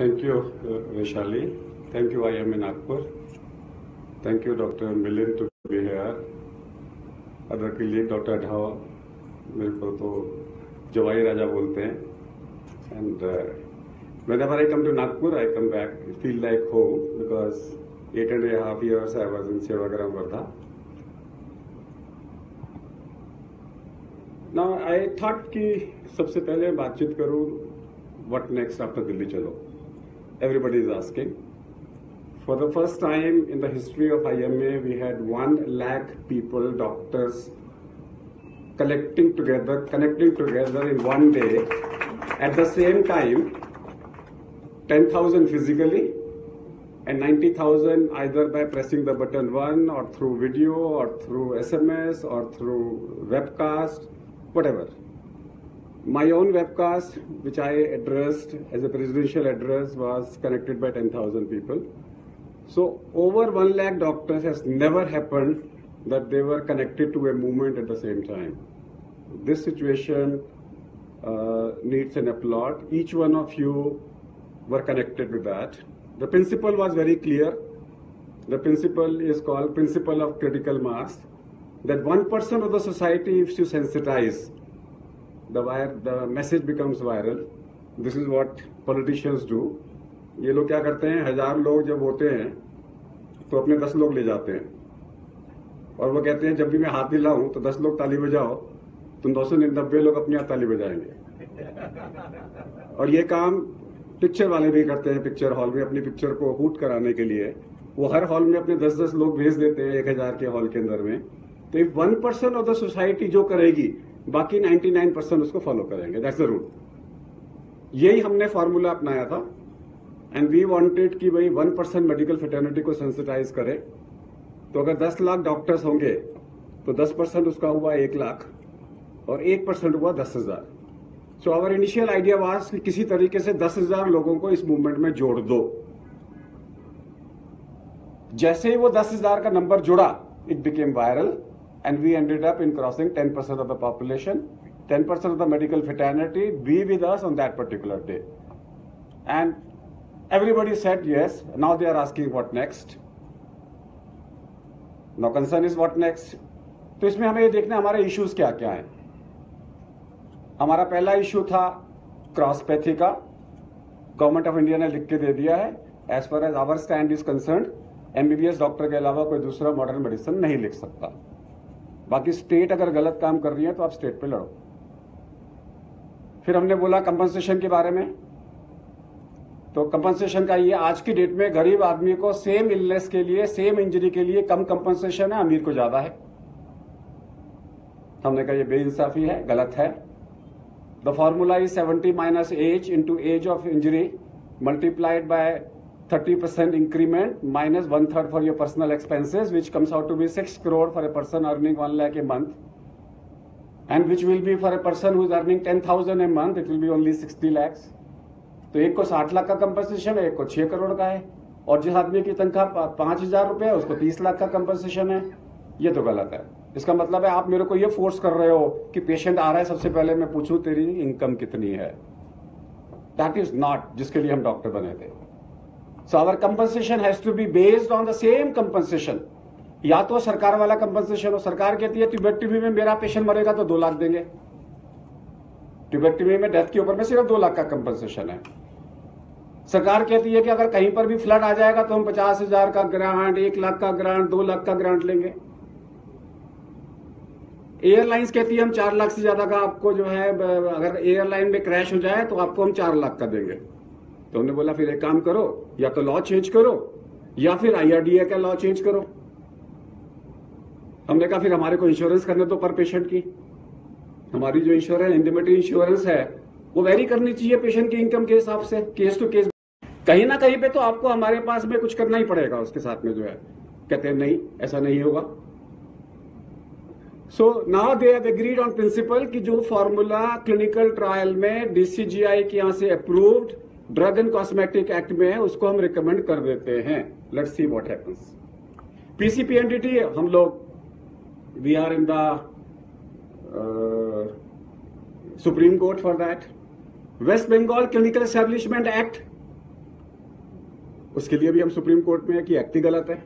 Thank you Vaishali thank you I am in Nagpur thank you doctor Milind Bihar other के लिए doctor ढाव मेरे को तो जवाई राजा बोलते हैं। एंड मैं दर I come to Nagpur I come back feel like home because eight and half years I was in Sevagram Wardha ना आई थॉट कि सबसे पहले बातचीत करूँ वट नेक्स्ट आफ्टर दिल्ली चलो? Everybody is asking. For the first time in the history of IMA, we had one lakh people, doctors, collecting together, connecting together in one day. At the same time, 10,000 physically and 90,000 either by pressing the button one or through video or through SMS or through webcast, whatever. My own webcast, which I addressed as a presidential address, was connected by 10,000 people. So over 1 lakh doctors has never happened that they were connected to a movement at the same time. This situation uh, needs an applaud. Each one of you were connected with that. The principle was very clear. The principle is called principle of critical mass. That one person of the society, if you sensitize, the wire, the message becomes viral. This is what politicians do. ये लोग क्या करते हैं? हज़ार लोग जब होते हैं तो अपने दस लोग ले जाते हैं। और वो कहते हैं, जब भी मैं हाथ दिलाऊं तो दस लोग ताली बजाओ। तो दो सौ निन्यानबे लोग अपने आप ताली बजाएँगे। और ये काम पिक्चर वाले भी करते हैं, पिक्चर हॉल में अपनी पिक्चर को हूट कराने के लिए। वो हर हॉल में अपने दस दस लोग भेज देते हैं एक हज़ार के हॉल के अंदर में। तो if one person of the society जो करेगी बाकी 99 परसेंट उसको फॉलो करेंगे दैट्स द रूल यही हमने फॉर्मूला अपनाया था एंड वी वांटेड कि भाई वन परसेंट मेडिकल फेटर्निटी को सेंसिटाइज करे। तो अगर 10 लाख डॉक्टर्स होंगे तो 10 परसेंट उसका हुआ एक लाख, और एक परसेंट हुआ दस हज़ार। So our initial idea was कि किसी तरीके से दस हज़ार लोगों को इस मूवमेंट में जोड़ दो। जैसे ही वो दस हज़ार का नंबर जुड़ा it became viral and we ended up in crossing 10% of the population, 10% of the medical fraternity be with us on that particular day. And everybody said yes. Now they are asking what next. Now concern is what next. तो इसमें हमें ये देखना हमारे issues क्या क्या हैं हमारा पहला इश्यू था क्रॉस पैथी का गवर्नमेंट ऑफ़ इंडिया ने लिख के दे दिया है as far as our stand is concern MBBS doctor के अलावा कोई दूसरा मॉडर्न मेडिसिन नहीं लिख सकता बाकी स्टेट अगर गलत काम कर रही है तो आप स्टेट पे लड़ो। फिर हमने बोला कंपनसेशन के बारे में। तो कंपनसेशन का ये आज की डेट में गरीब आदमी को सेम इलनेस के लिए सेम इंजरी के लिए कम कंपनसेशन है, अमीर को ज़्यादा है। हमने कहा ये बेइंसाफी है, गलत है। The formula is seventy minus age into age of injury multiplied by 30% increment minus one third for your personal expenses, which comes out to be 6 crore for a person earning 1 lakh a month. And which will be for a person who is earning 10,000 a month, it will be only 60 lakhs. तो एक को 60 लाख का compensation है एक को 6 करोड़ का है और जिस आदमी की तनख्वाह पाँच हज़ार रुपए है उसको 30 लाख का कंपनसेशन है ये तो गलत है इसका मतलब है आप मेरे को ये फोर्स कर रहे हो कि पेशेंट आ रहा है सबसे पहले मैं पूछूँ तेरी इनकम कितनी है दैट इज़ नॉट जिसके लिए हम डॉक्टर बने थे so our compensation has to be based on the same compensation या तो सरकार वाला कंपनसेशन हो, सरकार कहती है ट्यूबेक्टिमी में मेरा पेशेंट मरेगा तो दो लाख देंगे. ट्यूबेक्टिमी में डेथ के ऊपर में सिर्फ़ दो लाख का कंपनसेशन है। सरकार कहती है कि अगर कहीं पर भी फ्लड आ जाएगा तो हम पचास हज़ार का ग्रांट एक लाख का ग्रांट दो लाख का ग्रांट लेंगे। एयरलाइंस कहती है, हम चार लाख से ज़्यादा का आपको जो है, अगर एयरलाइन में क्रैश हो जाए तो आपको हम चार लाख का देंगे. तो हमने बोला, फिर एक काम करो, या तो लॉ चेंज करो, या फिर आईआरडीए का लॉ चेंज करो. हमने कहा, फिर हमारे को इंश्योरेंस करने दो पर पेशेंट की। हमारी जो इंश्योरेंस इंडिमेटरी इंश्योरेंस है, वो वेरी करनी चाहिए पेशेंट की इनकम के हिसाब से केस टू केस कहीं ना कहीं पे तो आपको हमारे पास में कुछ करना ही पड़ेगा उसके साथ में जो है। कहते हैं, नहीं, ऐसा नहीं होगा। So now they have agreed on principle कि जो फॉर्मूला क्लिनिकल ट्रायल में डीसीजीआई के यहाँ से approved drug and cosmetic act में है उसको हम रिकमेंड कर देते हैं. Let's see what happens PCPNDT हम लोग we are in the Supreme Court for that West Bengal clinical establishment act उसके लिए भी हम सुप्रीम कोर्ट में है कि एक्ट ही गलत है.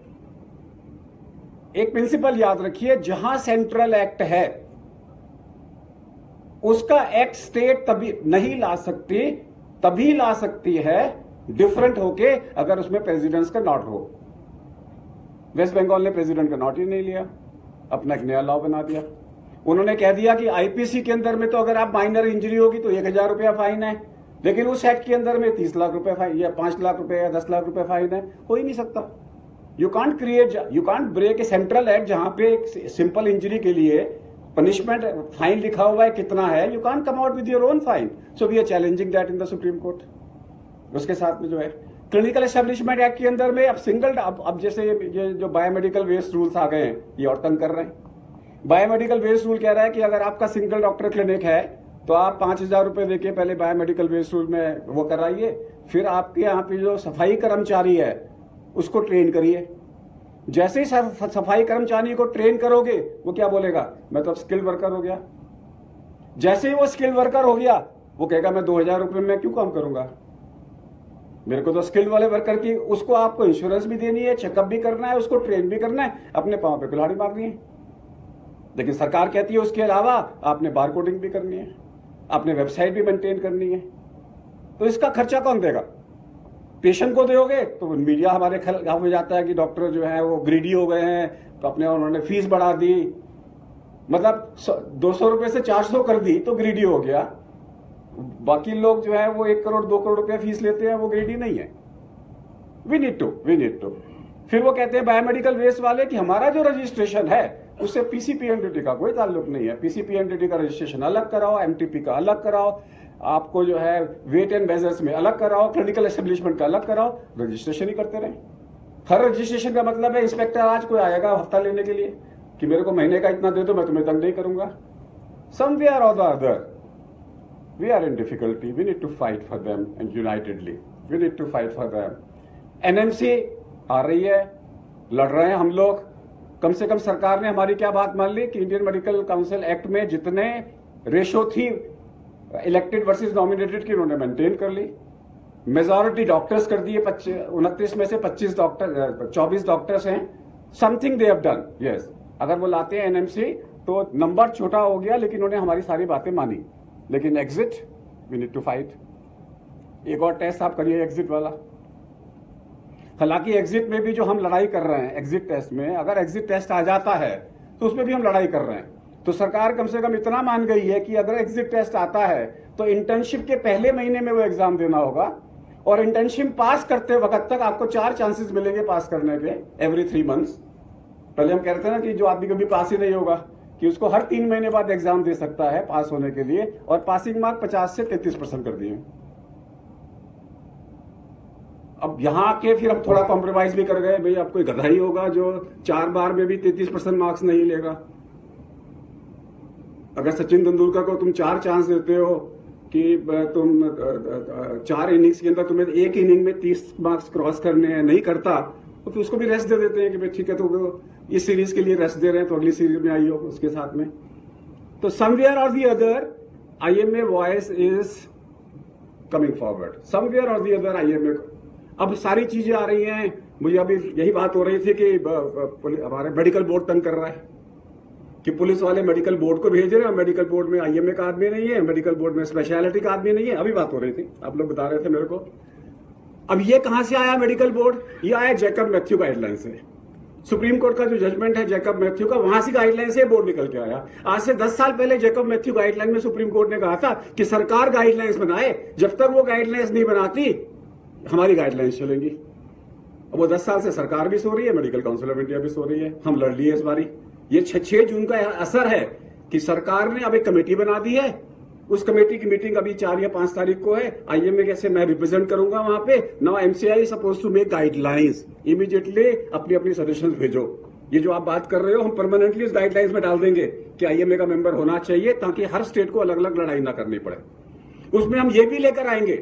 एक प्रिंसिपल याद रखिए, जहाँ सेंट्रल एक्ट है, उसका एक्ट स्टेट तभी नहीं ला सकती तभी ला सकती है डिफरेंट होके अगर उसमें प्रेसिडेंट्स का नॉट हो। वेस्ट बंगाल ने प्रेसिडेंट का नॉट ही नहीं लिया। अपना एक नया लॉ बना दिया। उन्होंने कह दिया कि आईपीसी के अंदर में तो अगर आप माइनर इंजरी होगी तो एक हज़ार रुपया फाइन है। लेकिन उस एक्ट के अंदर में तीस लाख रुपए फाइन या पाँच लाख रुपए या दस लाख रुपए फाइन है। हो ही नहीं सकता। You can't create you can't break a central act जहाँ पे एक सिंपल इंजरी के लिए पनिशमेंट फाइन लिखा हुआ है कितना है? You can't come out with your own fine so we are challenging that in the Supreme Court उसके साथ में जो है क्लिनिकल एस्टेब्लिशमेंट एक्ट के अंदर में अब सिंगल अब, अब जैसे ये जो बायोमेडिकल वेस्ट रूल्स आ गए हैं ये और तंग कर रहे हैं। बायोमेडिकल वेस्ट रूल कह रहा है कि अगर आपका सिंगल डॉक्टर क्लिनिक है तो आप पाँच हज़ार रुपए देके पहले बायोमेडिकल वेस्ट रूल में वो कराइए फिर आपके यहाँ पे जो सफ़ाई कर्मचारी है उसको ट्रेन करिए। जैसे ही सफ़ाई कर्मचारी को ट्रेन करोगे, वो क्या बोलेगा? मैं तो अब स्किल वर्कर हो गया। जैसे ही वो स्किल वर्कर हो गया, वो कहेगा, मैं दो हज़ार रुपये में क्यों काम करूँगा? मेरे को तो स्किल वाले वर्कर की, उसको आपको इंश्योरेंस भी देनी है चेकअप भी करना है, उसको ट्रेन भी करना है, अपने पाँव पे कुल्हाड़ी मारनी है। लेकिन सरकार कहती है, उसके अलावा आपने बार कोडिंग भी करनी है, आपने वेबसाइट भी मेंटेन करनी है। तो इसका खर्चा कौन देगा? पेशेंट को दोगे तो मीडिया हमारे खिलाफ हो जाता है कि डॉक्टर जो है वो ग्रीडी हो गए हैं तो अपने उन्होंने फ़ीस बढ़ा दी। मतलब दो सौ रुपए से चार सौ कर दी तो ग्रीडी हो गया। बाकी लोग जो है वो एक करोड़, दो करोड़ रुपया फ़ीस लेते हैं, वो ग्रीडी नहीं है। We need to we need to फिर वो कहते हैं बायोमेडिकल वेस्ट वाले कि हमारा जो रजिस्ट्रेशन है, उससे पीसीपी एनटीटी का कोई ताल्लुक नहीं है। पीसीपी एनटीटी का रजिस्ट्रेशन अलग कराओ एमटीपी का अलग कराओ। आपको जो है वेट एंड मेजर्स में अलग कराओ क्लिनिकल एस्टेब्लिशमेंट का अलग कराओ रजिस्ट्रेशन ही करते रहे हर रजिस्ट्रेशन का मतलब है इंस्पेक्टर आज कोई आएगा हफ़्ता लेने के लिए कि मेरे को महीने का इतना दे दो, मैं तुम्हें तंग नहीं करूँगा समवेयर और the other we are in difficulty. We need to fight for them and unitedly. We need to fight for them. NMC आ रही है, लड़ रहे हैं हम लोग कम से कम सरकार ने हमारी क्या बात मान ली कि इंडियन मेडिकल काउंसिल एक्ट में जितने रेशो थी इलेक्टेड वर्सेस नॉमिनेटेड की उन्होंने मेंटेन कर ली। मेजोरिटी डॉक्टर्स कर दिए उनतीस में से 25 डॉक्टर 24 डॉक्टर्स हैं। Something they have done yes अगर वो लाते हैं एनएमसी तो नंबर छोटा हो गया, लेकिन उन्होंने हमारी सारी बातें मानी। लेकिन exit we need to fight एक और टेस्ट आप करिए एग्जिट वाला। हालाँकि एग्जिट में भी जो हम लड़ाई कर रहे हैं एग्जिट टेस्ट में, अगर एग्जिट टेस्ट आ जाता है तो उसमें भी हम लड़ाई कर रहे हैं। तो सरकार कम से कम इतना मान गई है कि अगर एग्जिट टेस्ट आता है तो इंटर्नशिप के पहले महीने में वो एग्ज़ाम देना होगा और इंटर्नशिप पास करते वक्त तक आपको चार चांसेस मिलेंगे पास करने के एवरी थ्री मंथ्स पहले हम कहते हैं ना कि जो आदमी कभी पास ही नहीं होगा, कि उसको हर तीन महीने बाद एग्ज़ाम दे सकता है पास होने के लिए और पासिंग मार्क 50 से 33 परसेंट कर दिए। अब यहाँ के फिर अब थोड़ा कॉम्प्रोमाइज भी कर गए, भाई कोई गधा ही होगा जो चार बार में भी 33 परसेंट मार्क्स नहीं लेगा। अगर सचिन तेंदुलकर को तुम चार चांस देते हो कि तुम चार इनिंग्स के अंदर तुम्हें एक इनिंग में तीस मार्क्स क्रॉस करने हैं, नहीं करता तो फिर उसको भी रेस्ट दे देते हैं कि भाई ठीक है तो इस सीरीज़ के लिए रेस्ट दे रहे हैं तो अगली सीरीज़ में आई हो उसके साथ में। तो somewhere or the other I am a voice is coming forward somewhere or the other I M A अब सारी चीज़ें आ रही हैं। मुझे अभी यही बात हो रही थी कि हमारे मेडिकल बोर्ड तंग कर रहा है। कि पुलिस वाले मेडिकल बोर्ड को भेज रहे हैं मेडिकल बोर्ड में आईएमए का आदमी नहीं है मेडिकल बोर्ड में स्पेशलिटी का आदमी नहीं है। अभी बात हो रही थी। आप लोग बता रहे थे मेरे को। अब ये कहाँ से आया मेडिकल बोर्ड ये आया जैकब मैथ्यू गाइडलाइन से। सुप्रीम कोर्ट का जो जजमेंट है जैकब मैथ्यू का, वहाँ से गाइडलाइन से बोर्ड निकल के आया। आज से दस साल पहले जैकब मैथ्यू गाइडलाइन में सुप्रीम कोर्ट ने कहा था कि सरकार गाइडलाइंस बनाए, जब तक वो गाइडलाइंस नहीं बनाती, हमारी गाइडलाइंस चलेंगी। अब वो दस साल से सरकार भी सो रही है मेडिकल काउंसिल ऑफ़ इंडिया भी सो रही है। हम लड़ लिए इस बारी। ये छह जून का असर है कि सरकार ने अब एक कमेटी बना दी है। उस कमेटी की मीटिंग अभी चार या पाँच तारीख को है। आईएमए कैसे मैं रिप्रेजेंट करूँगा वहाँ पे? Now MCI suppose to make guidelines immediately अपनी अपनी सजेशन भेजो। ये जो आप बात कर रहे हो, हम परमानेंटली इस गाइडलाइंस में डाल देंगे कि आईएमए का मेंबर होना चाहिए ताकि हर स्टेट को अलग अलग लड़ाई ना करनी पड़े। उसमें हम ये भी लेकर आएँगे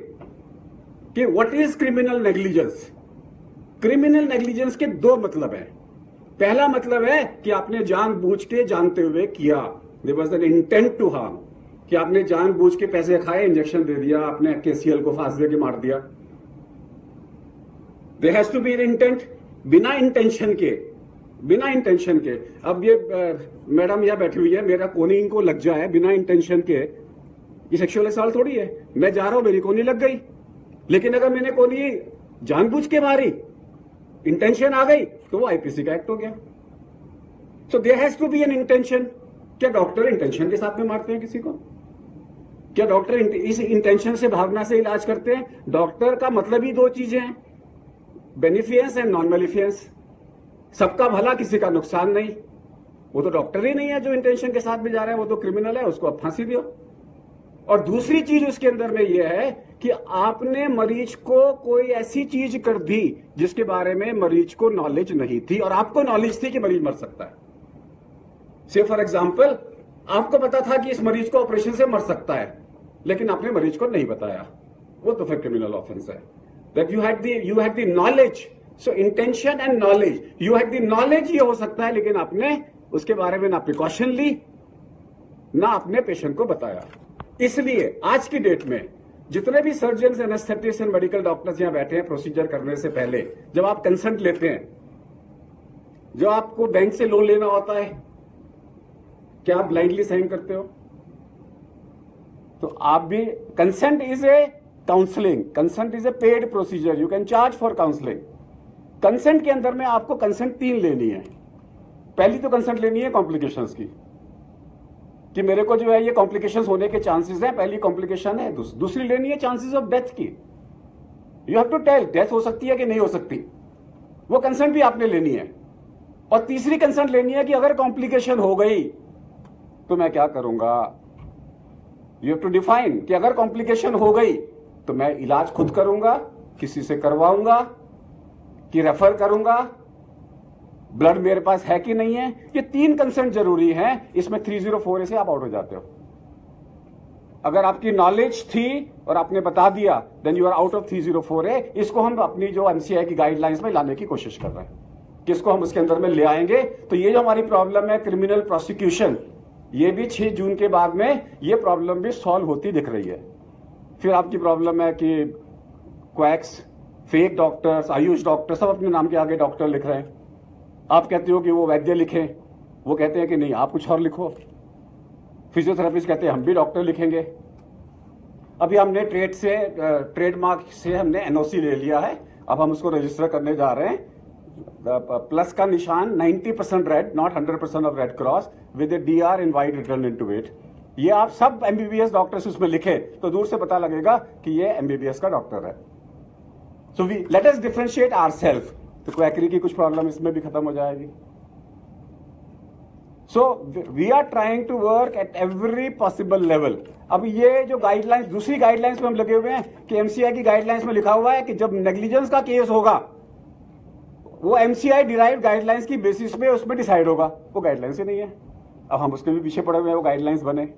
कि what is criminal negligence criminal negligence के दो मतलब है। पहला मतलब है कि आपने जान बूझ के जानते हुए किया। There was an intent to harm कि आपने जानबूझ के पैसे खाए इंजेक्शन दे दिया, आपने केसीएल को फांस दे के मार दिया। There has to be intent बिना इंटेंशन के, बिना इंटेंशन के। अब ये मैडम यहाँ बैठी हुई है, मेरा कोनी इनको लग जाए बिना इंटेंशन के। ये सेक्सुअल असॉल्ट थोड़ी है। मैं जा रहा हूँ, मेरी कोनी लग गई। लेकिन अगर मैंने कोनी जानबूझ के मारी इंटेंशन आ गई तो वो आईपीसी का एक्ट हो गया। So there has to be an intention क्या डॉक्टर इंटेंशन के साथ में मारते हैं किसी को? क्या डॉक्टर इस इंटेंशन से भावना से इलाज करते हैं? डॉक्टर का मतलब ही दो चीज़ें हैं। बेनिफियंस एंड नॉन बेनिफियंस सबका भला, किसी का नुकसान नहीं। वो तो डॉक्टर ही नहीं है जो इंटेंशन के साथ में जा रहा है, वो तो क्रिमिनल है, उसको अब फांसी दियो। और दूसरी चीज़ उसके अंदर में यह है कि आपने मरीज़ को कोई ऐसी चीज़ कर दी जिसके बारे में मरीज़ को नॉलेज नहीं थी और आपको नॉलेज थी कि मरीज़ मर सकता है। से फॉर एग्ज़ाम्पल आपको पता था कि इस मरीज़ को ऑपरेशन से मर सकता है, लेकिन आपने मरीज़ को नहीं बताया। वो तो फिर क्रिमिनल ऑफेंस है। That you had the you had the knowledge so intention and knowledge you had the knowledge ये हो सकता है, लेकिन आपने उसके बारे में ना प्रिकॉशन ली, ना आपने पेशेंट को बताया। इसलिए आज की डेट में जितने भी surgeon anaesthetist and medical doctors यहाँ बैठे हैं प्रोसीजर करने से पहले, जब आप कंसल्ट लेते हैं, जो आपको बैंक से लोन लेना होता है, क्या आप ब्लाइंडली साइन करते हो? तो आप भी consent is a counselling consent is a paid procedure you can charge for counselling consent के अंदर में आपको कंसेंट तीन लेनी है। पहली तो कंसेंट लेनी है कॉम्प्लिकेशंस की। कि मेरे को जो है ये कॉम्प्लिकेशन होने के चांसेस हैं। पहली कॉम्प्लिकेशन है दूसरी लेनी है चांसेस ऑफ़ डेथ की। You have to tell death हो सकती है कि नहीं हो सकती। वो कंसेंट भी आपने लेनी है। और तीसरी कंसेंट लेनी है कि अगर कॉम्प्लिकेशन हो गई तो मैं क्या करूँगा? यू हैव टू डिफाइन कि अगर कॉम्प्लिकेशन हो गई तो मैं इलाज खुद करूँगा, किसी से करवाऊँगा, कि रेफर करूँगा ब्लड मेरे पास है कि नहीं है? ये तीन कंसेंट ज़रूरी है। इसमें 304 से आप आउट हो जाते हो। अगर आपकी नॉलेज थी और आपने बता दिया then you are out of 304 A इसको हम अपनी जो एमसीआई की गाइडलाइंस में लाने की कोशिश कर रहे हैं। किसको हम उसके अंदर में ले आएँगे? तो ये जो हमारी प्रॉब्लम है क्रिमिनल प्रोसिक्यूशन ये भी 6 जून के बाद में ये प्रॉब्लम भी सॉल्व होती दिख रही है। फिर आपकी प्रॉब्लम है कि quacks fake doctors AYUSH doctor सब अपने नाम के आगे डॉक्टर लिख रहे हैं। आप कहते हो कि वो वैद्य लिखें, वो कहते हैं कि नहीं, आप कुछ और लिखो। फिजियोथेरेपिस्ट कहते हैं, हम भी डॉक्टर लिखेंगे। अभी हमने ट्रेड से ट्रेडमार्क से हमने एनओसी ले लिया है। अब हम उसको रजिस्टर करने जा रहे हैं। प्लस का निशान 90 percent red not 100 percent of red cross with D R in white return in to wait ये आप सब एमबीबीएस डॉक्टर्स उसमें लिखे तो दूर से पता लगेगा कि ये एमबीबीएस का डॉक्टर है। So we let us differentiate our self तो क्वैकरी की कुछ प्रॉब्लम इसमें भी खत्म हो जाएगी। So we are trying to work at every possible level अब ये जो गाइडलाइंस दूसरी गाइडलाइंस में हम लगे हुए हैं, कि एमसीआई की गाइडलाइंस में लिखा हुआ है कि जब नेग्लिजेंस का केस होगा, वो एमसीआई डिराइव गाइडलाइंस की बेसिस पे उसमें डिसाइड होगा। वो गाइडलाइंस ही नहीं है। अब हम उसके भी पीछे पड़े हुए हैं, वो गाइडलाइंस बने।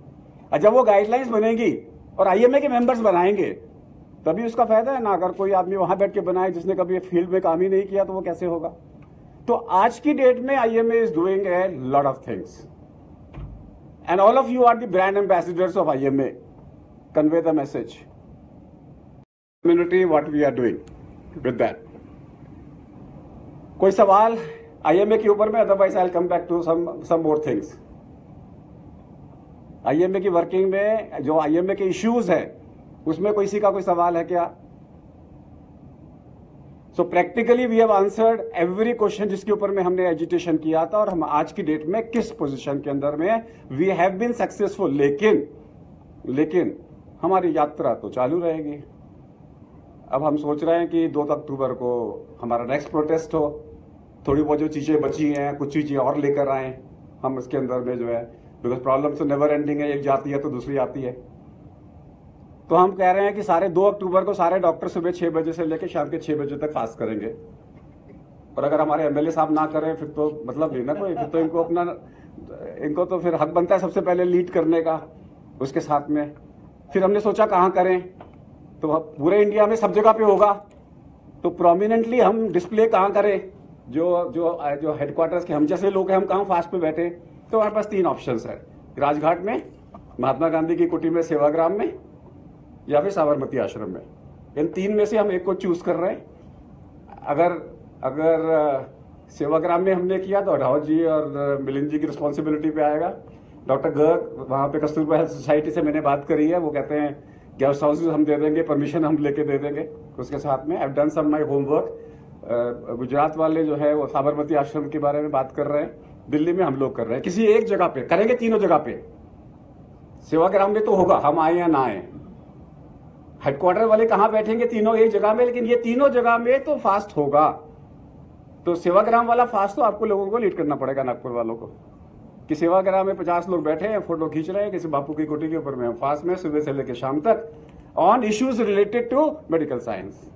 और जब वो गाइडलाइंस बनेगी, और आईएमए के मेंबर्स बनाएँगे तभी उसका फ़ायदा है ना, अगर कोई आदमी वहाँ बैठ के बनाए जिसने कभी फ़ील्ड में काम ही नहीं किया तो वो कैसे होगा? तो आज की डेट में IMA is doing a lot of things and all of you are the brand ambassadors of I M A convey the message community what we are doing with that कोई सवाल आईएमए के ऊपर में? Otherwise I come back to some more things IMA की working में जो IMA के issues हैं उसमें किसी का कोई सवाल है क्या? So practically we have answered every question जिसके ऊपर में हमने एजुटेशन किया था और हम आज की डेट में किस पोजीशन के अंदर में वी हैव बीन सक्सेसफुल लेकिन लेकिन हमारी यात्रा तो चालू रहेगी। अब हम सोच रहे हैं कि दो अक्टूबर को हमारा नेक्स्ट प्रोटेस्ट हो। थोड़ी बहुत जो चीज़ें बची हैं, कुछ चीज़ें और लेकर आए। हम इसके अंदर में जो है बिकॉज़ प्रॉब्लम तो नेवर एंडिंग है, एक जाती है तो दूसरी आती है। तो हम कह रहे हैं कि सारे दो अक्टूबर को सारे डॉक्टर सुबह छह बजे से लेकर शाम के छह बजे तक फास्ट करेंगे। और अगर हमारे एमएलए साहब ना करें, फिर तो मतलब नहीं ना कोई, फिर तो इनको अपना, इनको तो फिर हक बनता है सबसे पहले लीड करने का, उसके साथ में। फिर हमने सोचा कहाँ करें? तो पूरे इंडिया में सब जगह पे होगा। तो प्रोमिनेंटली हम डिस्प्ले कहाँ करें? जो जो जो हेडक्वार्टर्स के हम जैसे लोग हैं, हम कहाँ फास्ट पे बैठे? तो हमारे पास तीन ऑप्शन है। राजघाट में, महात्मा गांधी की कुटी में, सेवाग्राम में या फिर साबरमती आश्रम में। इन तीन में से हम एक को चूज़ कर रहे हैं। अगर अगर सेवाग्राम में हमने किया तो राव जी और मिलिंद जी की रिस्पॉन्सिबिलिटी पे आएगा। डॉक्टर गर्ग, वहाँ पे कस्तूरबा हेल्थ सोसाइटी से मैंने बात करी है। वो कहते हैं गेस्ट हाउसेज हम दे देंगे? परमिशन हम लेके दे देंगे। उसके साथ में I done some my homework Gujarat वाले जो है, वो साबरमती आश्रम के बारे में बात कर रहे हैं। दिल्ली में हम लोग कर रहे हैं। किसी एक जगह पे, करेंगे तीनों जगह पे। सेवाग्राम में तो होगा, हम आए या ना आए। हेडक्वार्टर वाले कहाँ बैठेंगे तीनों एक जगह में? लेकिन ये तीनों जगह में तो फास्ट होगा। तो सेवाग्राम वाला फास्ट तो आपको लोगों को लीड करना पड़ेगा, नागपुर वालों को। कि सेवाग्राम में पचास लोग बैठे हैं, फ़ोटो खींच रहे हैं, किसी बापू की कोटी के ऊपर में फास्ट में, सुबह से लेकर शाम तक on issues related to medical science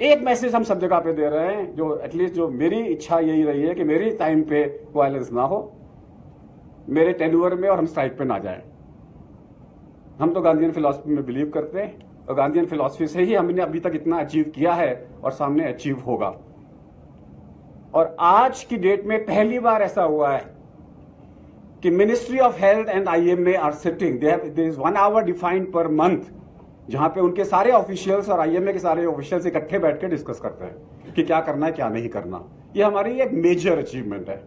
एक मैसेज हम सब जगह पे दे रहे हैं, जो एटलीस्ट जो मेरी इच्छा यही रही है कि मेरी टाइम पे वायलेंस ना हो, मेरे टेन्यूअर में और हम स्ट्राइक पे ना जाए। हम तो गांधीयन फिलोसफी में बिलीव करते हैं और गांधीयन फिलोसफी से ही हमने अभी तक इतना अचीव किया है और सामने अचीव होगा। और आज की डेट में पहली बार ऐसा हुआ है कि ministry of health and IMA are sitting there is one hour defined per month जहाँ पे उनके सारे ऑफिशियल्स और आईएमए के सारे ऑफिशियल्स इकट्ठे बैठ के डिस्कस करते हैं कि क्या करना है, क्या नहीं करना। ये हमारी एक मेजर अचीवमेंट है।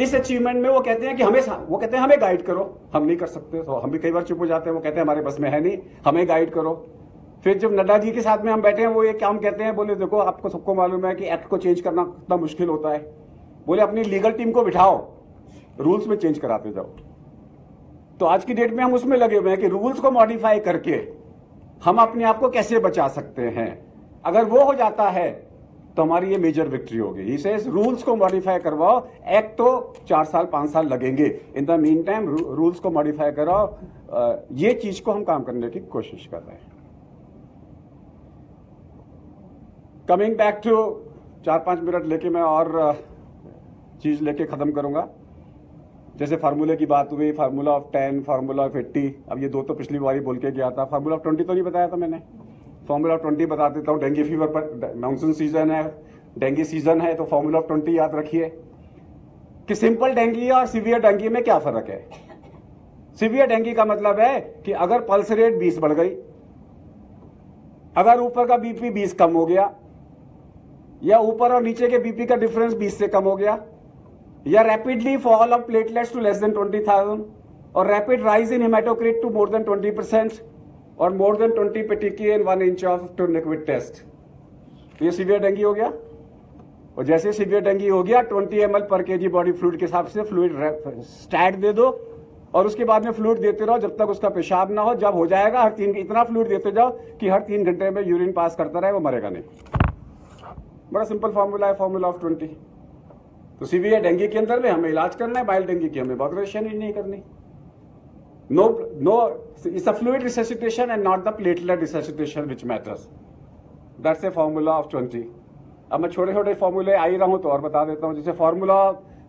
इस अचीवमेंट में वो कहते हैं कि हमें वो कहते हैं हमें गाइड करो। हम नहीं कर सकते तो हम भी कई बार चुप हो जाते हैं। वो कहते हैं, हमारे बस में है नहीं, हमें गाइड करो। फिर जब नड्डा जी के साथ में हम बैठे हैं, वो ये क्या हम कहते हैं, बोले, देखो, आपको सबको मालूम है कि एक्ट को चेंज करना कितना मुश्किल होता है। बोले, अपनी लीगल टीम को बिठाओ रूल्स में चेंज कराते जाओ। तो आज की डेट में हम उसमें लगे हुए हैं कि रूल्स को मॉडिफाई करके हम अपने आप को कैसे बचा सकते हैं। अगर वो हो जाता है तो हमारी ये मेजर विक्ट्री होगी। इसे रूल्स को मॉडिफाई करवाओ। एक्ट तो चार साल, पाँच साल लगेंगे। In the mean time rules को मॉडिफाई कराओ। ये चीज़ को हम काम करने की कोशिश कर रहे हैं। कमिंग बैक टू चार पाँच मिनट लेके मैं और चीज़ लेके खत्म करूँगा। जैसे फार्मूले की बात हुई formula of ten formula of eighty अब ये दो तो पिछली बार बोल के गया था। फार्मूला ऑफ़ ट्वेंटी तो नहीं बताया था मैंने। फार्मूला ट्वेंटी बता देता हूँ। डेंगू फीवर पर मानसून सीज़न है, डेंगू सीज़न है तो फार्मूला ऑफ़ ट्वेंटी याद रखिए। कि सिंपल डेंगी और सीवियर डेंगी में क्या फ़र्क है? सीवियर डेंगी का मतलब है कि अगर पल्स रेट बीस बढ़ गई, अगर ऊपर का बीपी बीस कम हो गया, या ऊपर और नीचे के बीपी का डिफरेंस बीस से कम हो गया, या rapidly fall of platelets to less than twenty thousand और rapid rise in haematocrit to more than twenty percent और more than twenty petechiae in one inch of tourniquet test तो ये सीवियर डेंगी हो गया। और जैसे सीवियर डेंगी हो गया 20 एम पर के जी बॉडी फ्लूड के हिसाब से फ्लूड स्टैट दे दो। और उसके बाद में फ्लूड देते रहो जब तक उसका पेशाब ना हो। जब हो जाएगा, हर तीन इतना फ्लूड देते जाओ कि हर तीन घंटे में यूरिन पास करता रहे, वो मरेगा नहीं। बड़ा सिंपल फॉर्मूला है फॉर्मूला ऑफ़ ट्वेंटी तो सीवियर डेंगू के अंदर में हमें इलाज करना है बाइल डेंगू की हमें बॉगरेशन ही नहीं करनी। No no it's a fluid resuscitation and not the platelet resuscitation which matters that's a formula of twenty अब मैं छोटे छोटे फॉर्मूले आ ही रहा हूँ तो और बता देता हूँ। जैसे फॉर्मूला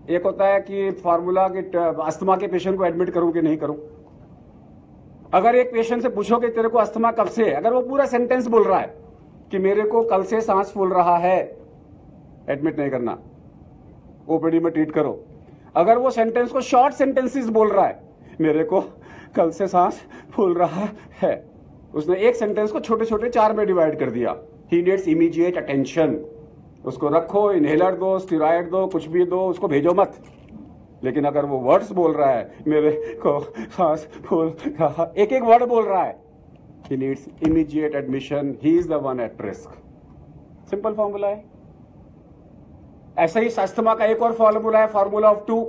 एक होता है कि फॉर्मूला के अस्थमा के पेशेंट को एडमिट करूँ कि नहीं करूँ? अगर एक पेशेंट से पूछो कि तेरे को अस्थमा कब से अगर वो पूरा सेंटेंस बोल रहा है कि मेरे को कल से सांस फूल रहा है एडमिट नहीं करना। ओपीडी में ट्रीट करो। अगर वो सेंटेंस को शॉर्ट सेंटेंसेस बोल रहा है, मेरे को कल से सांस फूल रहा है। उसने एक सेंटेंस को छोटे छोटे चार में डिवाइड कर दिया। ही नीड्स इमीजिएट अटेंशन उसको रखो इनहेलर दो स्टीराइड दो, कुछ भी दो, उसको भेजो मत। लेकिन अगर वो वर्ड्स बोल रहा है, मेरे को सांस फूल रहा एक एक वर्ड बोल रहा है। He needs immediate admission. He is the one at risk. Simple formula है। ऐसा ही अस्थमा का एक और फॉर्मूला है फॉर्मूला ऑफ़ टू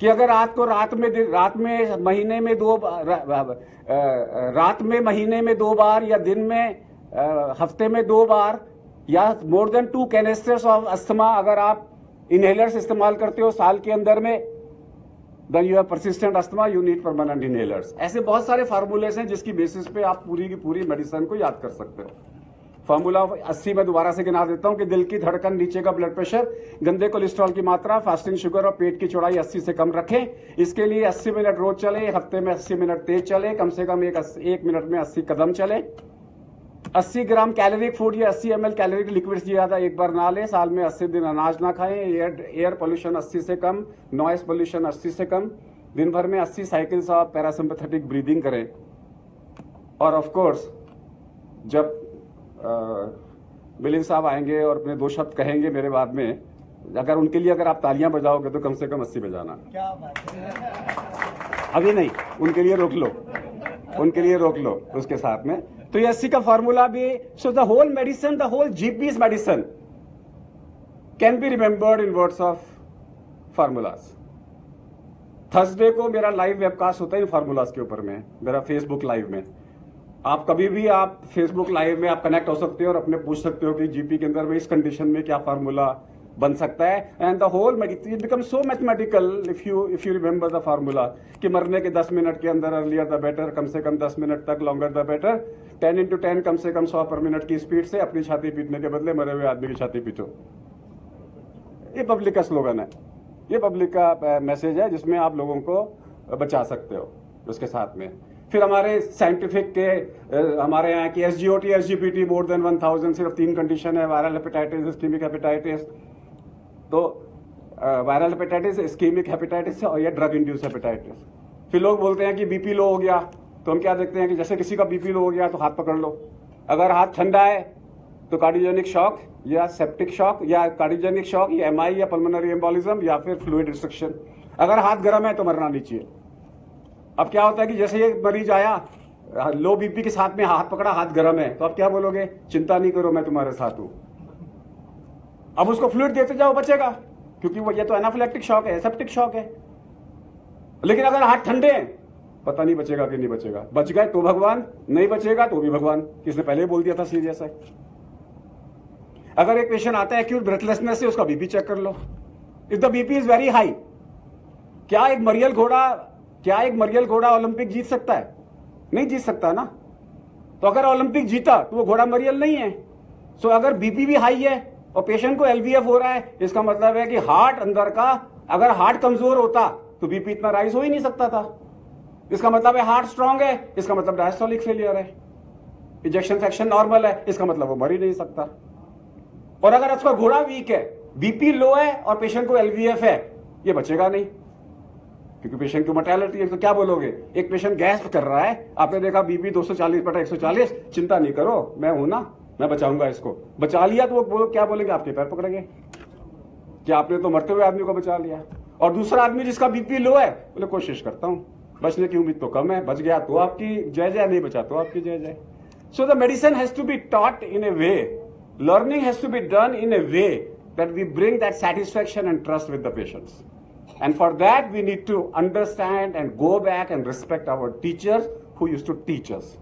कि अगर रात को रात में रात में महीने में दो रात में महीने में दो बार या दिन में हफ़्ते में दो बार, या more than two canisters of asthma अगर आप इनहेलर्स इस्तेमाल करते हो साल के अंदर में then you have persistent asthma you need permanent inhalers ऐसे बहुत सारे फार्मूलेस हैं जिसकी बेसिस पे आप पूरी की पूरी मेडिसिन को याद कर सकते हो। फार्मूला 80 में दोबारा से गिना देता हूँ कि दिल की धड़कन नीचे का ब्लड प्रेशर गंदे कोलेस्ट्रॉल की मात्रा फास्टिंग शुगर और पेट की चौड़ाई 80 से कम रखें। इसके लिए 80 मिनट रोज चले हफ़्ते में 80 मिनट तेज चले कम से कम एक, एक मिनट में 80 कदम चले। 80 ग्राम कैलोरिक फ़ूड या 80 एम एल कैलोरिक लिक्विड से ज़्यादा एक बार ना लें साल में 80 दिन अनाज ना खाएँ। एयर एयर पोल्यूशन 80 से कम नॉइस पोल्यूशन 80 से कम। दिन भर में 80 साइकिल्स ऑफ़ पैरासिम्पथेटिक ब्रीदिंग करें। और ऑफ़ कोर्स जब मिलिंद साहब आएँगे और अपने दो शब्द कहेंगे मेरे बाद में। अगर उनके लिए अगर आप तालियाँ बजाओगे तो कम से कम अस्सी बजाना। क्या बात अभी नहीं उनके लिए रोक लो। उनके लिए रोक लो उसके साथ में। तो ये अस्सी का फॉर्मूला भी so the whole medicine the whole GPs medicine can be remembered in words of formulas Thursday को मेरा लाइव वेबकास्ट होता है इन फार्मूलाज के ऊपर में मेरा फेसबुक लाइव में। आप कभी भी आप फेसबुक लाइव में आप कनेक्ट हो सकते हो और अपने पूछ सकते हो कि जीपी के अंदर में इस कंडीशन में क्या फार्मूला बन सकता है। And the whole it become so mathematical if you if you remember the formula कि मरने के 10 मिनट के अंदर अर्लियर द बेटर कम से कम 10 मिनट तक longer the better 10 into ten कम से कम 100 पर मिनट की स्पीड से अपनी छाती पीटने के बदले मरे हुए आदमी की छाती पीटो। ये पब्लिक का स्लोगन है। ये पब्लिक का मैसेज है जिसमें आप लोगों को बचा सकते हो, उसके साथ में। फिर हमारे साइंटिफिक के हमारे यहाँ की S G O T S G P T more than one thousand सिर्फ़ तीन कंडीशन है वायरल हेपेटाइटिस स्कीमिक हेपेटाइटिस तो वायरल हेपेटाइटिस स्कीमिक हेपेटाइटिस और या ड्रग इंड्यूस हेपेटाइटिस फिर लोग बोलते हैं कि बीपी लो हो गया. तो हम क्या देखते हैं कि जैसे किसी का बीपी लो हो गया तो हाथ पकड़ लो. अगर हाथ ठंडा है तो कार्डियोजेनिक शॉक या सेप्टिक शॉक या कार्डियोजेनिक शॉक या एमआई या पल्मोनरी एम्बोलिज्म या फिर फ्लूइड रिस्ट्रिक्शन अगर हाथ गर्म है तो मरना नहीं चाहिए अब क्या होता है कि जैसे ये मरीज़ आया, लो बीपी के साथ में हाथ पकड़ा, हाथ गर्म है तो अब क्या बोलोगे? चिंता नहीं करो, मैं तुम्हारे साथ हूँ। अब उसको फ्लूइड देते जाओ, बचेगा, क्योंकि वो, ये तो एनाफिलेक्टिक शॉक है सेप्टिक शॉक है। लेकिन अगर हाथ ठंडे हैं, पता नहीं बचेगा कि नहीं बचेगा। बच गए तो भगवान, नहीं बचेगा तो भी भगवान। किसने पहले ही बोल दिया था सीरियस है। अगर एक पेशेंट आता है एक्यूट ब्रेथलेसनेस से, उसका बीपी चेक कर लो। If the BP is very high क्या एक मरियल घोड़ा क्या एक मरियल घोड़ा ओलंपिक जीत सकता है? नहीं जीत सकता ना? तो अगर ओलंपिक जीता तो वो घोड़ा मरियल नहीं है। सो अगर बीपी भी हाई है और पेशेंट को एलवीएफ हो रहा है, इसका मतलब है कि हार्ट अंदर का अगर हार्ट कमज़ोर होता तो बीपी इतना राइज हो ही नहीं सकता था। इसका मतलब है हार्ट स्ट्रांग है, इसका मतलब डायस्टोलिक फेलियर है। इजेक्शन सेक्शन नॉर्मल है, इसका मतलब वो मर ही नहीं सकता। और अगर उसका घोड़ा वीक है बीपी लो है और पेशेंट को एलवीएफ है, ये बचेगा नहीं। क्योंकि पेशेंट की मोर्टेलिटी है तो क्या बोलोगे? एक पेशेंट गैस कर रहा है। आपने देखा बीपी 240 बटा 140 चिंता नहीं करो, मैं हूँ ना, मैं बचाऊँगा इसको। बचा लिया तो वो क्या बोलेंगे? आपके पैर पकड़ेंगे। कि आपने तो मरते हुए आदमी को बचा लिया। और दूसरा आदमी जिसका बीपी लो है, बोले, कोशिश करता हूँ। बचने की उम्मीद तो कम है, बच गया तो आपकी जय जय, नहीं बचा तो आपकी जय जय। So the medicine has to be taught in a way learning has to be done in a way that we bring that satisfaction and trust with the patients. And for that, we need to understand and go back and respect our teachers who used to teach us.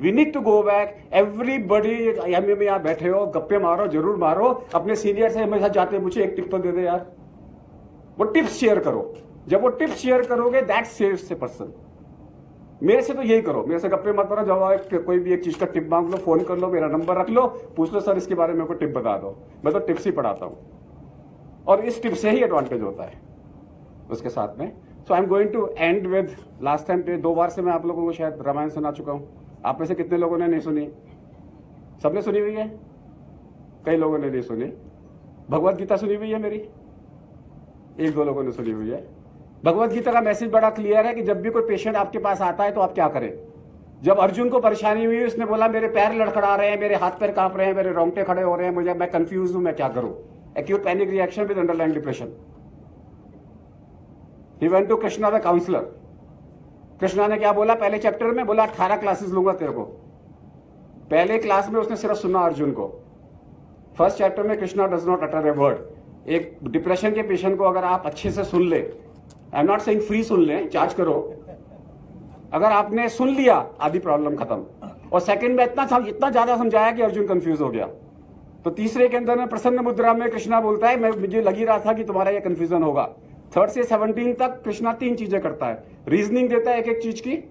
We need to go back. Everybody, एम में यहाँ बैठे हो गप्पे मारो ज़रूर मारो। अपने सीनियर से हमेशा जाते मुझे एक टिप तो दे दे यार। वो टिप्स शेयर करो। जब वो टिप्स शेयर करोगे दैट सेव्स ए पर्सन मेरे से तो यही करो। मेरे से गप्पे मत करो जब आप कोई भी एक चीज़ का टिप मांग लो फ़ोन कर लो मेरा नंबर रख लो पूछ लो सर इसके बारे में कोई टिप बता दो। मैं तो टिप्स ही पढ़ाता हूँ। और इस टिप से ही एडवांटेज होता है। उसके साथ में। So I am going to end with last time पे, दो बार से मैं आप लोगों को शायद रामायण सुना चुका हूँ। आप में से कितने लोगों ने नहीं सुनी? सबने सुनी हुई है? कई लोगों ने नहीं सुनी। भगवत गीता सुनी हुई है मेरी? एक दो लोगों ने सुनी हुई है। भगवत गीता का मैसेज बड़ा क्लियर है कि जब भी कोई पेशेंट आपके पास आता है तो आप क्या करें? जब अर्जुन को परेशानी हुई, उसने बोला, मेरे पैर लड़खड़ा रहे हैं, मेरे हाथ पैर काँप रहे हैं, मेरे रोंगटे खड़े हो रहे हैं, मुझे, मैं कंफ्यूज हूँ, मैं क्या करूँ? Acute panic reaction with underlying depression he went to Krishna the counsellor Krishna ने क्या बोला? पहले चैप्टर में बोला, अठारह क्लासेस लूँगा तेरे को. पहले क्लास में उसने सिर्फ़ सुना अर्जुन को। फ़र्स्ट चैप्टर में Krishna does not utter a word एक डिप्रेशन के पेशेंट को अगर आप अच्छे से सुन ले I am not saying free सुन लें चार्ज करो। अगर आपने सुन लिया, आधी प्रॉब्लम खत्म। और सेकंड में इतना इतना ज़्यादा समझाया कि अर्जुन कंफ्यूज हो गया। तो तीसरे के अंदर में प्रसन्न मुद्रा में कृष्णा बोलता है, मैं, मुझे लगी रहा था कि तुम्हारा ये कंफ्यूजन होगा। थर्ड से सेवनटीन तक कृष्णा तीन चीज़ें करता है। रीजनिंग देता है एक एक चीज़ की।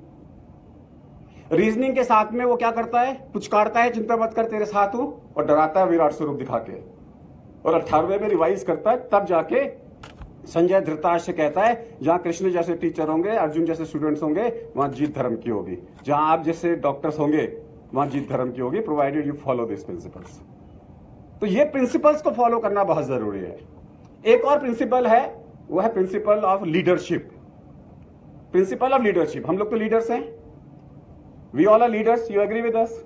रीजनिंग के साथ में वो क्या करता है? पुचकारता है, चिंता मत कर, तेरे साथ हूँ, और डराता है विराट स्वरूप दिखा के। और अठारहवें में रिवाइज करता है, तब जाके संजय धृतराज से कहता है, जहाँ कृष्ण जैसे टीचर होंगे, अर्जुन जैसे स्टूडेंट्स होंगे, वहाँ जीत धर्म की होगी। जहाँ आप जैसे डॉक्टर्स होंगे, वहाँ जीत धर्म की होगी provided you follow this principles तो ये प्रिंसिपल्स को फॉलो करना बहुत ज़रूरी है। एक और प्रिंसिपल है वो है principle of leadership principle of leadership हम लोग तो लीडर्स हैं. We all are leaders you agree with us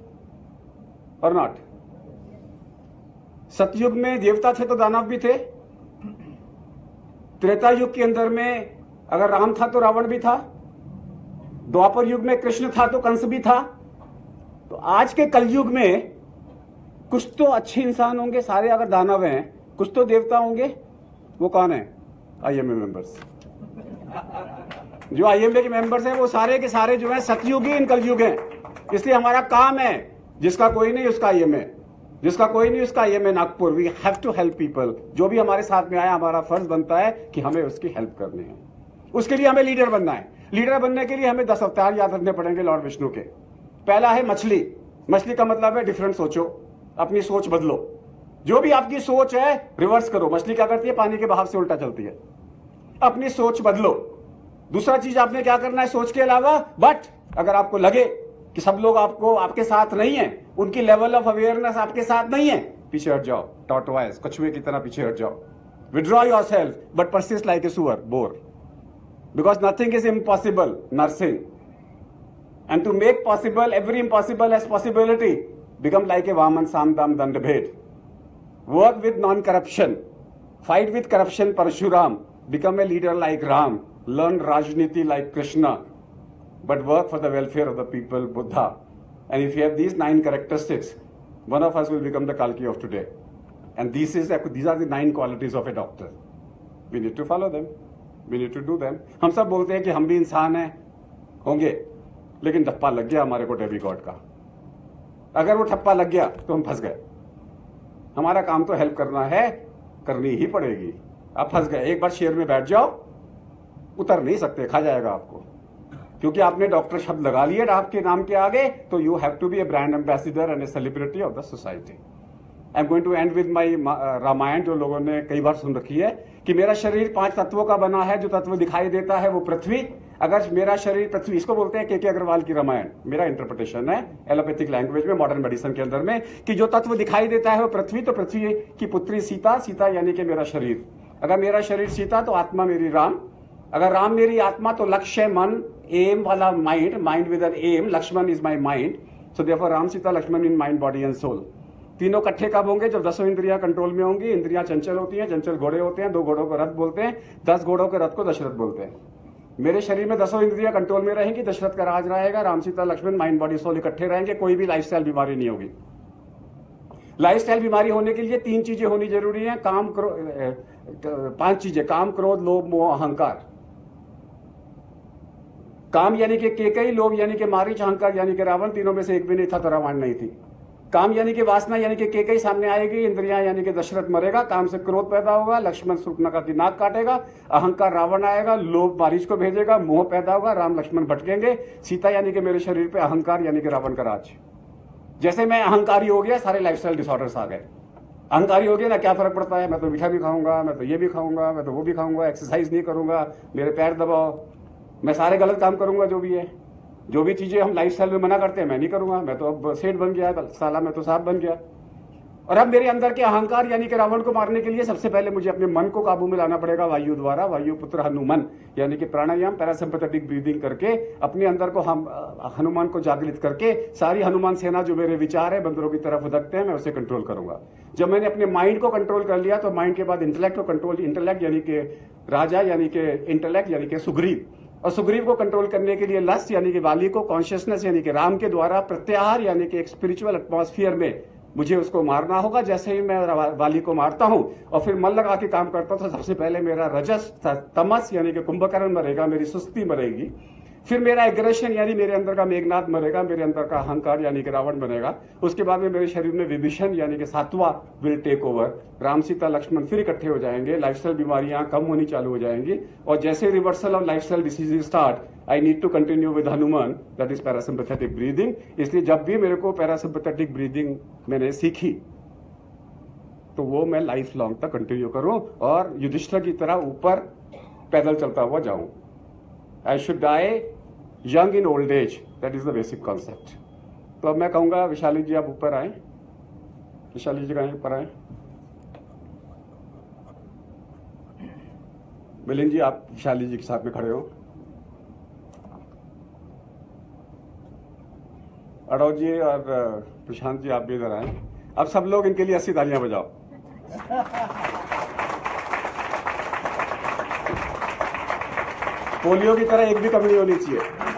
or not सतयुग में देवता थे तो दानव भी थे. त्रेता युग के अंदर में अगर राम था तो रावण भी था. द्वापर युग में कृष्ण था तो कंस भी था. तो आज के कलयुग में कुछ तो अच्छे इंसान होंगे, सारे अगर दानव हैं, कुछ तो देवता होंगे, वो कौन है? आईएमए मेंबर्स जो आईएमए के मेंबर्स हैं, वो सारे के सारे जो हैं, सतयुगी इन कलयुग हैं। इसलिए हमारा काम है, जिसका कोई नहीं उसका आईएमए जिसका कोई नहीं उसका IMA Nagpur. We have to help people जो भी हमारे साथ में आया, हमारा फ़र्ज़ बनता है कि हमें उसकी हेल्प करनी है। उसके लिए हमें लीडर बनना है। लीडर बनने के लिए हमें दस अवतार याद रखने पड़ेंगे लॉर्ड विष्णु के। पहला है मछली। मछली का मतलब है डिफरेंट सोचो। अपनी सोच बदलो। जो भी आपकी सोच है रिवर्स करो। मछली क्या करती है? पानी के बहाव से उल्टा चलती है। अपनी सोच बदलो। दूसरा चीज़ आपने क्या करना है सोच के अलावा? बट अगर आपको लगे कि सब लोग आपको, आपके साथ नहीं है, उनकी लेवल ऑफ़ अवेयरनेस आपके साथ नहीं है, पीछे हट जाओ। टॉटवाइज कछुए की तरह पीछे हट जाओ। Withdraw your self but persist like a सुअर boar because nothing is impossible Narsingh and to make possible every impossible as possibility become like a Vaman साम दाम दंड भेद work with non corruption fight with corruption Parshuram become a leader like Ram learn राजनीति like Krishna but work for the welfare of the people Buddha and if you have these nine characteristics one of us will become the कालकी of today and this is these are the nine qualities of a doctor we need to follow them we need to do them हम सब बोलते हैं कि हम भी इंसान हैं। होंगे। लेकिन ठप्पा लग गया हमारे को डेबी गॉड का। अगर वो ठप्पा लग गया तो हम फंस गए। हमारा काम तो हेल्प करना है, करनी ही पड़ेगी। आप फंस गए, एक बार शेर में बैठ जाओ, उतर नहीं सकते, खा जाएगा आपको। क्योंकि आपने डॉक्टर शब्द लगा लिए आपके नाम के आगे तो you have to be a brand ambassador and a celebrity of the society I am going to end with my Ramayana जो लोगों ने कई बार सुन रखी है, कि मेरा शरीर पाँच तत्वों का बना है, जो तत्व दिखाई देता है वो पृथ्वी अगर मेरा शरीर पृथ्वी, इसको बोलते हैं के के अग्रवाल की रामायण। मेरा इंटरप्रिटेशन है एलोपैथिक लैंग्वेज में मॉडर्न मेडिसिन के अंदर में, कि जो तत्व दिखाई देता है वो पृथ्वी तो पृथ्वी की पुत्री सीता सीता यानी कि मेरा शरीर। अगर मेरा शरीर सीता तो आत्मा मेरी राम। अगर राम मेरी आत्मा तो लक्ष्य, मन एम वाला mind mind with an M Lakshman is my mind so देखो Ram, Sita, Lakshman in mind body and soul तीनों इकट्ठे कब होंगे? जब दसों इंद्रियाँ कंट्रोल में होंगी। इंद्रियाँ चंचल होती हैं, चंचल घोड़े होते हैं, दो घोड़ों को रथ बोलते हैं, दस घोड़ों के रथ को दशरथ बोलते हैं। मेरे शरीर में दसों इंद्रियाँ कंट्रोल में रहेंगी, दशरथ का राज रहेगा, Ram, Sita, Lakshman mind body soul इकट्ठे रहेंगे, कोई भी लाइफस्टाइल बीमारी नहीं होगी। लाइफस्टाइल बीमारी होने के लिए तीन चीज़ें होनी ज़रूरी है, काम, करो पाँच चीज़ें, काम, क्रोध, लोभ, मोह, अहंकार। काम यानी कि केकई लोग यानी कि मारिच, अहंकार यानी कि रावण, तीनों में से एक भी नहीं था तो रावण नहीं थी। काम यानी कि वासना यानी कि के केकई सामने आएगी, इंद्रिया यानी कि दशरथ मरेगा, काम से क्रोध पैदा होगा, लक्ष्मण सुपनका की नाक काटेगा, अहंकार रावण आएगा, लोभ बारिश को भेजेगा, मोह पैदा होगा, राम लक्ष्मण भटकेंगे, सीता यानी कि मेरे शरीर पे अहंकार यानी कि रावण का राज। जैसे मैं अहंकारी हो गया, सारे लाइफस्टाइल डिसऑर्डर्स आ गए। अहंकारी हो गया, ना क्या फ़र्क पड़ता है? मैं तो मीठा भी खाऊँगा, मैं तो ये भी खाऊँगा, मैं तो वो भी खाऊँगा एक्सरसाइज नहीं करूँगा, मेरे पैर दबाओ, मैं सारे गलत काम करूँगा जो भी है। जो भी चीज़ें हम लाइफ में मना करते हैं, मैं नहीं करूँगा। मैं तो अब सेठ बन गया, साला मैं तो साहब बन गया। और अब मेरे अंदर के अहंकार यानी कि रावण को मारने के लिए सबसे पहले मुझे अपने मन को काबू में लाना पड़ेगा वायु द्वारा, वायु पुत्र हनुमान, यानी कि प्राणायाम पैरासिम्पथेटिक ब्रीदिंग करके अपने अंदर को हम हनुमान को जागृत करके सारी हनुमान सेना जो मेरे विचार है, बंदरों की तरफ़ उदकते हैं, मैं उसे कंट्रोल करूँगा। जब मैंने अपने माइंड को कंट्रोल कर लिया तो माइंड के बाद इंटेलेक्ट को कंट्रोल इंटेलेक्ट यानी कि राजा, यानी कि इंटेलेक्ट यानी कि सुग्रीव। और सुग्रीव को कंट्रोल करने के लिए लस्ट यानी कि वाली को कॉन्शियसनेस यानी कि राम के द्वारा प्रत्याहार, यानी कि एक स्पिरिचुअल एटमोसफियर में मुझे उसको मारना होगा, जैसे ही मैं वाली को मारता हूँ, और फिर मन लगा के काम करता हूँ तो सबसे पहले मेरा रजस तमस, यानी कि कुंभकर्ण मरेगा, मेरी सुस्ती मरेगी। फिर मेरा एग्रेशन यानी मेरे अंदर का मेघनाथ मरेगा मेरे अंदर का अहंकार यानी कि रावण बनेगा। उसके बाद में मेरे शरीर में विभीषण यानी कि सातवा will take over Ram Sita, Lakshman फिर इकट्ठे हो जाएँगे लाइफस्टाइल बीमारियाँ कम होनी चालू हो जाएँगी। और जैसे reversal of lifestyle disease start I need to continue with Hanuman that is parasympathetic breathing इसलिए जब भी मेरे को पैरासिम्पथेटिक ब्रीदिंग मैंने सीखी तो वो मैं लाइफ लॉन्ग तक कंटिन्यू करूँ और युधिष्ठर की तरह ऊपर पैदल चलता हुआ जाऊँ। I should die young in old age that is the basic concept तो अब मैं कहूँगा, विशाली जी, आप ऊपर आए। विशाली जी कहीं ऊपर आए। मिलिंद जी, आप विशाली जी के साथ में खड़े हो। अड़ो जी और प्रशांत जी, आप भी इधर आए। अब सब लोग इनके लिए अस्सी तालियाँ बजाओ। पोलियो की तरह एक भी कमी नहीं होनी चाहिए।